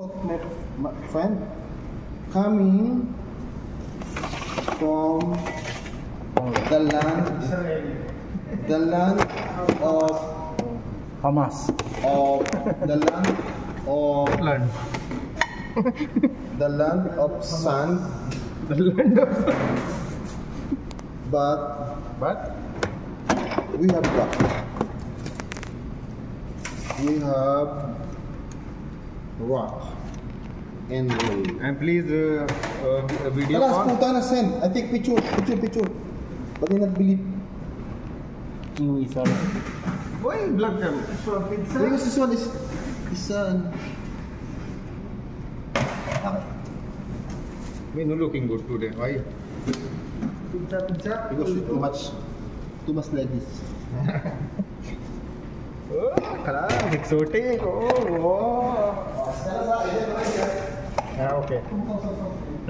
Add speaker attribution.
Speaker 1: my, my friend coming from the land the land of
Speaker 2: Hamas.
Speaker 1: of the land of
Speaker 2: Land.
Speaker 1: the land of sand
Speaker 2: The land of.
Speaker 1: but
Speaker 2: But
Speaker 1: we have what we have rock and rain
Speaker 2: and please uh, uh, video
Speaker 1: Alas,
Speaker 2: call.
Speaker 1: puta na send. I take picture, picture, picture. But they not believe.
Speaker 2: You is all. Why block them?
Speaker 1: Because this one is, is uh,
Speaker 2: Me no looking good today. Why?
Speaker 1: because you too much, too much like this.
Speaker 2: Oh, class, exotic. Oh, wow. ラオケ